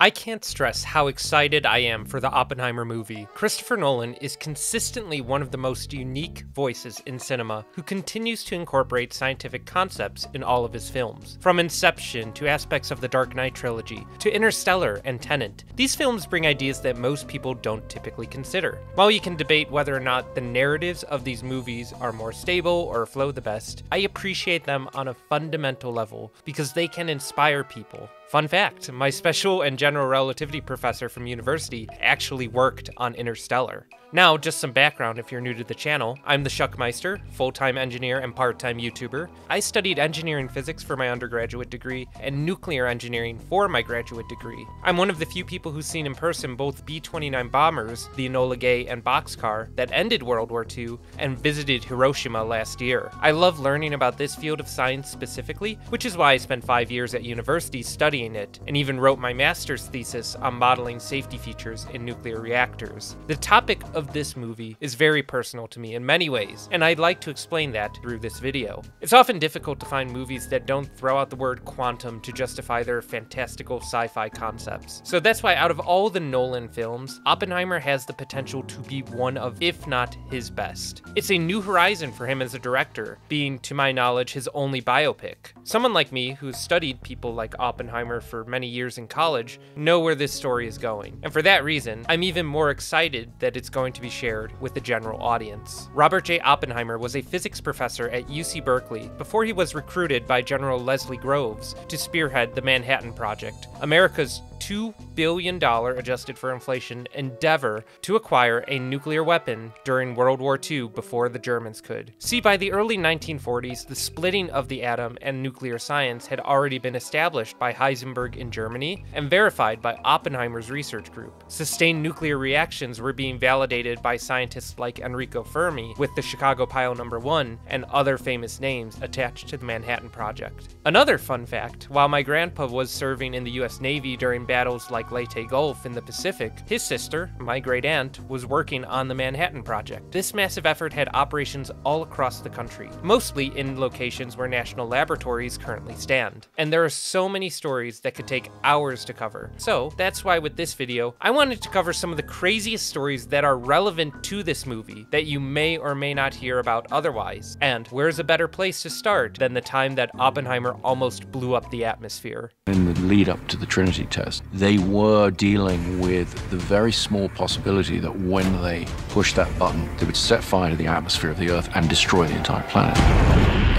I can't stress how excited I am for the Oppenheimer movie. Christopher Nolan is consistently one of the most unique voices in cinema who continues to incorporate scientific concepts in all of his films. From Inception to aspects of the Dark Knight trilogy to Interstellar and Tenet, these films bring ideas that most people don't typically consider. While you can debate whether or not the narratives of these movies are more stable or flow the best, I appreciate them on a fundamental level because they can inspire people Fun fact my special and general relativity professor from university actually worked on Interstellar. Now, just some background if you're new to the channel. I'm the Shuckmeister, full time engineer and part time YouTuber. I studied engineering physics for my undergraduate degree and nuclear engineering for my graduate degree. I'm one of the few people who's seen in person both B 29 bombers, the Enola Gay and Bockscar, that ended World War II, and visited Hiroshima last year. I love learning about this field of science specifically, which is why I spent five years at university studying it, and even wrote my master's thesis on modeling safety features in nuclear reactors. The topic of this movie is very personal to me in many ways, and I'd like to explain that through this video. It's often difficult to find movies that don't throw out the word quantum to justify their fantastical sci-fi concepts. So that's why out of all the Nolan films, Oppenheimer has the potential to be one of, if not his best. It's a new horizon for him as a director, being, to my knowledge, his only biopic. Someone like me, who's studied people like Oppenheimer for many years in college, know where this story is going. And for that reason, I'm even more excited that it's going going to be shared with the general audience. Robert J. Oppenheimer was a physics professor at UC Berkeley before he was recruited by General Leslie Groves to spearhead the Manhattan Project, America's $2 billion adjusted for inflation endeavor to acquire a nuclear weapon during World War II before the Germans could. See, by the early 1940s, the splitting of the atom and nuclear science had already been established by Heisenberg in Germany and verified by Oppenheimer's research group. Sustained nuclear reactions were being validated by scientists like Enrico Fermi with the Chicago Pile Number 1 and other famous names attached to the Manhattan Project. Another fun fact, while my grandpa was serving in the US Navy during battles like Leyte Gulf in the Pacific, his sister, my great aunt, was working on the Manhattan Project. This massive effort had operations all across the country, mostly in locations where national laboratories currently stand. And there are so many stories that could take hours to cover. So that's why with this video, I wanted to cover some of the craziest stories that are relevant to this movie that you may or may not hear about otherwise. And where's a better place to start than the time that Oppenheimer almost blew up the atmosphere? In the lead up to the Trinity test, they were dealing with the very small possibility that when they pushed that button, they would set fire to the atmosphere of the Earth and destroy the entire planet.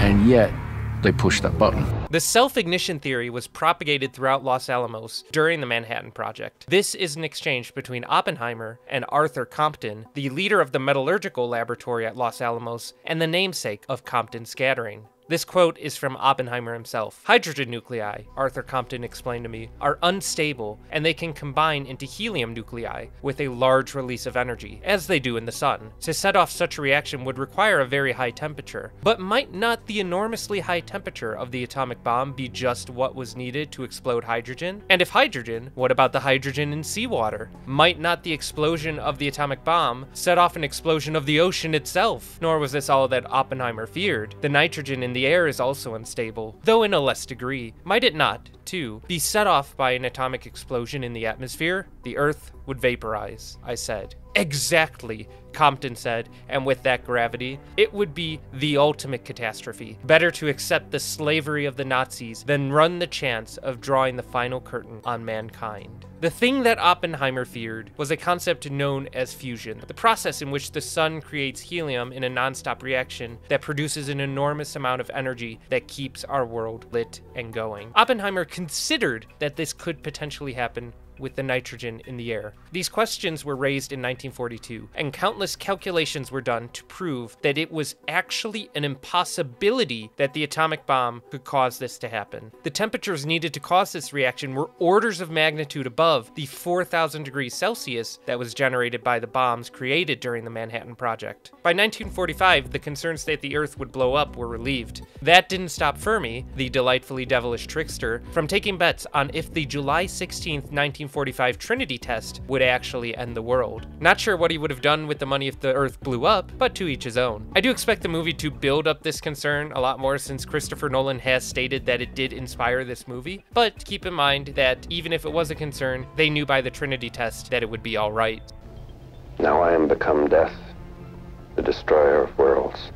And yet, they pushed that button. The self ignition theory was propagated throughout Los Alamos during the Manhattan Project. This is an exchange between Oppenheimer and Arthur Compton, the leader of the metallurgical laboratory at Los Alamos and the namesake of Compton scattering. This quote is from Oppenheimer himself. Hydrogen nuclei, Arthur Compton explained to me, are unstable and they can combine into helium nuclei with a large release of energy, as they do in the sun. To set off such a reaction would require a very high temperature, but might not the enormously high temperature of the atomic bomb be just what was needed to explode hydrogen? And if hydrogen, what about the hydrogen in seawater? Might not the explosion of the atomic bomb set off an explosion of the ocean itself? Nor was this all that Oppenheimer feared. The nitrogen in the the air is also unstable, though in a less degree. Might it not, too, be set off by an atomic explosion in the atmosphere? The Earth would vaporize, I said. Exactly, Compton said, and with that gravity, it would be the ultimate catastrophe. Better to accept the slavery of the Nazis than run the chance of drawing the final curtain on mankind. The thing that Oppenheimer feared was a concept known as fusion, the process in which the sun creates helium in a nonstop reaction that produces an enormous amount of energy that keeps our world lit and going. Oppenheimer considered that this could potentially happen with the nitrogen in the air. These questions were raised in 1942, and countless calculations were done to prove that it was actually an impossibility that the atomic bomb could cause this to happen. The temperatures needed to cause this reaction were orders of magnitude above the 4,000 degrees Celsius that was generated by the bombs created during the Manhattan Project. By 1945, the concerns that the Earth would blow up were relieved. That didn't stop Fermi, the delightfully devilish trickster, from taking bets on if the July 16, 1945 1945 Trinity test would actually end the world. Not sure what he would have done with the money if the Earth blew up, but to each his own. I do expect the movie to build up this concern a lot more since Christopher Nolan has stated that it did inspire this movie, but keep in mind that even if it was a concern, they knew by the Trinity test that it would be alright. Now I am become death, the destroyer of worlds.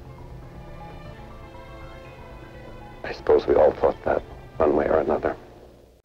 I suppose we all thought that, one way or another.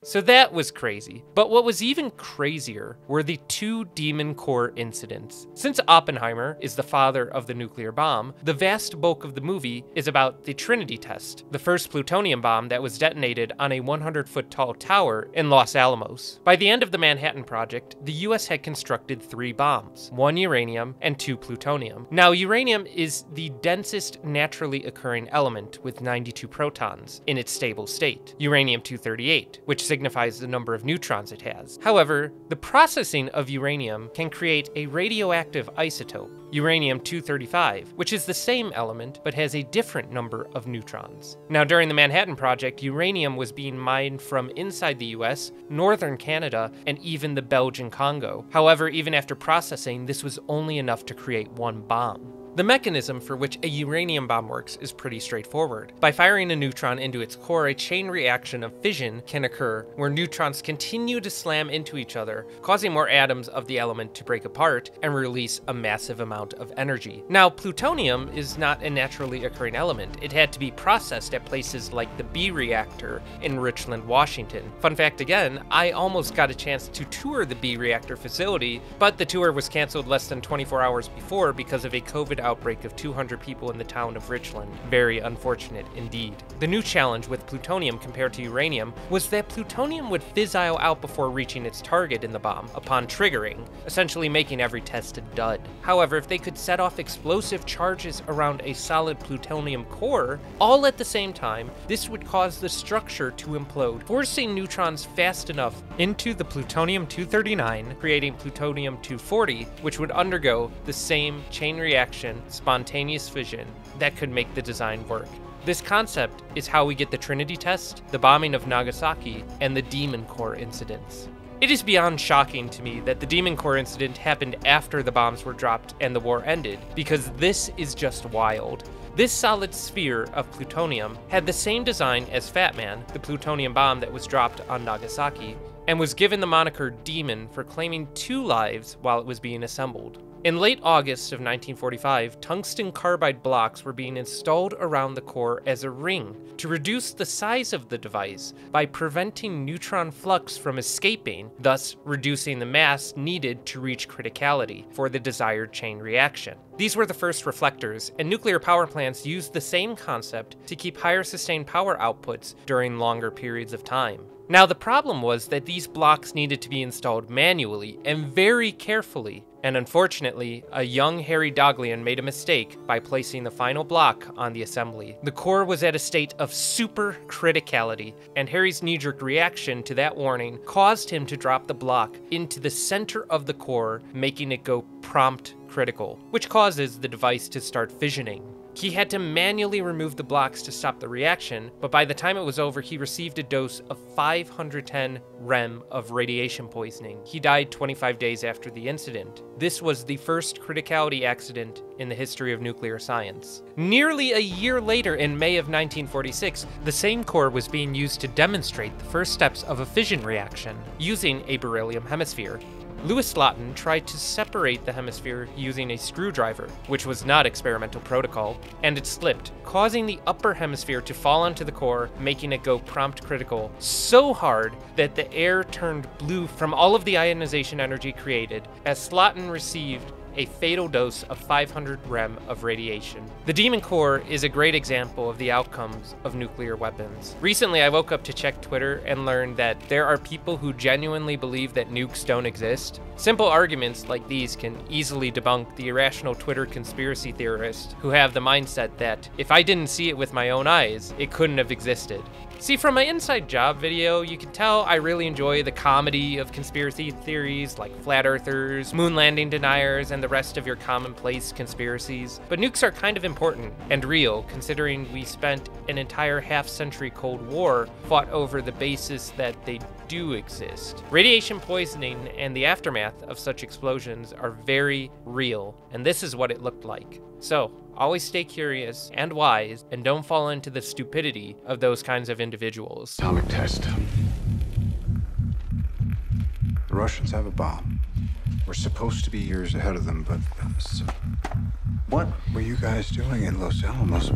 So that was crazy. But what was even crazier were the two Demon Core incidents. Since Oppenheimer is the father of the nuclear bomb, the vast bulk of the movie is about the Trinity test, the first plutonium bomb that was detonated on a 100 foot tall tower in Los Alamos. By the end of the Manhattan Project, the US had constructed three bombs one uranium and two plutonium. Now, uranium is the densest naturally occurring element with 92 protons in its stable state, uranium 238, which signifies the number of neutrons it has. However, the processing of uranium can create a radioactive isotope, uranium-235, which is the same element but has a different number of neutrons. Now, during the Manhattan Project, uranium was being mined from inside the US, northern Canada, and even the Belgian Congo. However, even after processing, this was only enough to create one bomb. The mechanism for which a uranium bomb works is pretty straightforward. By firing a neutron into its core, a chain reaction of fission can occur where neutrons continue to slam into each other, causing more atoms of the element to break apart and release a massive amount of energy. Now, plutonium is not a naturally occurring element. It had to be processed at places like the B reactor in Richland, Washington. Fun fact again, I almost got a chance to tour the B reactor facility, but the tour was canceled less than 24 hours before because of a COVID outbreak of 200 people in the town of Richland. Very unfortunate indeed. The new challenge with plutonium compared to uranium was that plutonium would fizzle out before reaching its target in the bomb upon triggering, essentially making every test a dud. However, if they could set off explosive charges around a solid plutonium core, all at the same time, this would cause the structure to implode, forcing neutrons fast enough into the plutonium 239, creating plutonium 240, which would undergo the same chain reaction spontaneous fission that could make the design work. This concept is how we get the Trinity test, the bombing of Nagasaki, and the Demon Core incidents. It is beyond shocking to me that the Demon Core incident happened after the bombs were dropped and the war ended, because this is just wild. This solid sphere of plutonium had the same design as Fat Man, the plutonium bomb that was dropped on Nagasaki, and was given the moniker Demon for claiming two lives while it was being assembled. In late August of 1945, tungsten carbide blocks were being installed around the core as a ring to reduce the size of the device by preventing neutron flux from escaping, thus reducing the mass needed to reach criticality for the desired chain reaction. These were the first reflectors, and nuclear power plants used the same concept to keep higher sustained power outputs during longer periods of time. Now, the problem was that these blocks needed to be installed manually and very carefully and unfortunately, a young Harry Daghlian made a mistake by placing the final block on the assembly. The core was at a state of super criticality, and Harry's knee jerk reaction to that warning caused him to drop the block into the center of the core, making it go prompt critical, which causes the device to start fissioning. He had to manually remove the blocks to stop the reaction, but by the time it was over, he received a dose of 510 rem of radiation poisoning. He died 25 days after the incident. This was the first criticality accident in the history of nuclear science. Nearly a year later, in May of 1946, the same core was being used to demonstrate the first steps of a fission reaction using a beryllium hemisphere. Louis Slotin tried to separate the hemisphere using a screwdriver, which was not experimental protocol, and it slipped, causing the upper hemisphere to fall onto the core, making it go prompt critical so hard that the air turned blue from all of the ionization energy created. As Slotin received a fatal dose of 500 rem of radiation. The Demon Core is a great example of the outcomes of nuclear weapons. Recently, I woke up to check Twitter and learned that there are people who genuinely believe that nukes don't exist. Simple arguments like these can easily debunk the irrational Twitter conspiracy theorists who have the mindset that if I didn't see it with my own eyes, it couldn't have existed. See, from my Inside Job video, you can tell I really enjoy the comedy of conspiracy theories like flat earthers, moon landing deniers, and the rest of your commonplace conspiracies. But nukes are kind of important and real, considering we spent an entire half century Cold War fought over the basis that they do exist. Radiation poisoning and the aftermath of such explosions are very real, and this is what it looked like. So, always stay curious and wise, and don't fall into the stupidity of those kinds of individuals. Atomic test. The Russians have a bomb. We're supposed to be years ahead of them, but uh, so what were you guys doing in Los Alamos?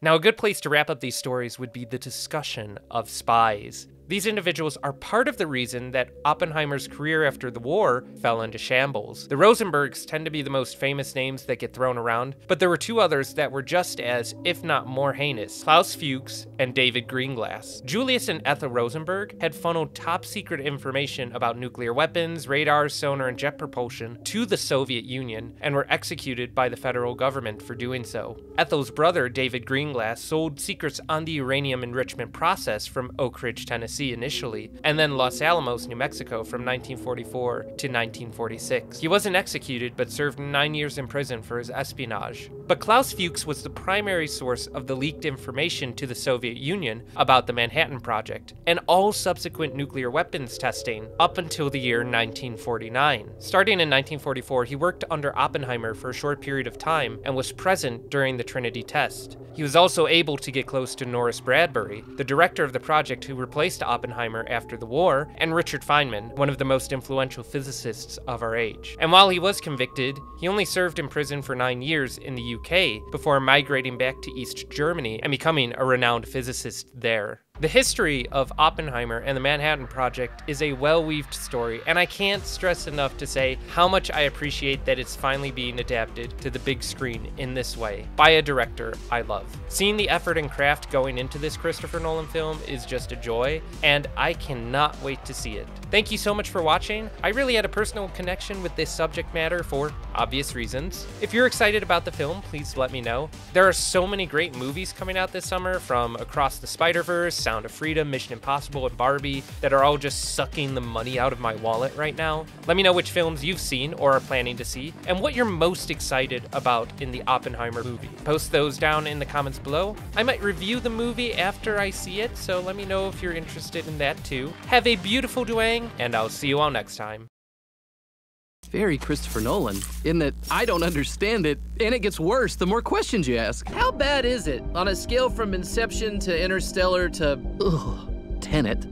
Now, a good place to wrap up these stories would be the discussion of spies. These individuals are part of the reason that Oppenheimer's career after the war fell into shambles. The Rosenbergs tend to be the most famous names that get thrown around, but there were two others that were just as, if not more heinous Klaus Fuchs and David Greenglass. Julius and Ethel Rosenberg had funneled top secret information about nuclear weapons, radar, sonar, and jet propulsion to the Soviet Union and were executed by the federal government for doing so. Ethel's brother, David Greenglass, sold secrets on the uranium enrichment process from Oak Ridge, Tennessee initially, and then Los Alamos, New Mexico from 1944 to 1946. He wasn't executed, but served nine years in prison for his espionage. But Klaus Fuchs was the primary source of the leaked information to the Soviet Union about the Manhattan Project, and all subsequent nuclear weapons testing up until the year 1949. Starting in 1944, he worked under Oppenheimer for a short period of time and was present during the Trinity test. He was also able to get close to Norris Bradbury, the director of the project who replaced Oppenheimer after the war, and Richard Feynman, one of the most influential physicists of our age. And while he was convicted, he only served in prison for nine years in the UK before migrating back to East Germany and becoming a renowned physicist there. The history of Oppenheimer and the Manhattan Project is a well weaved story, and I can't stress enough to say how much I appreciate that it's finally being adapted to the big screen in this way by a director I love. Seeing the effort and craft going into this Christopher Nolan film is just a joy, and I cannot wait to see it. Thank you so much for watching. I really had a personal connection with this subject matter for obvious reasons. If you're excited about the film, please let me know. There are so many great movies coming out this summer from Across the Spider Verse, Sound of Freedom, Mission Impossible, and Barbie that are all just sucking the money out of my wallet right now. Let me know which films you've seen or are planning to see, and what you're most excited about in the Oppenheimer movie. Post those down in the comments below. I might review the movie after I see it, so let me know if you're interested in that too. Have a beautiful Duang, and I'll see you all next time very Christopher Nolan in that I don't understand it, and it gets worse the more questions you ask. How bad is it on a scale from Inception to Interstellar to. Ugh, Tenet?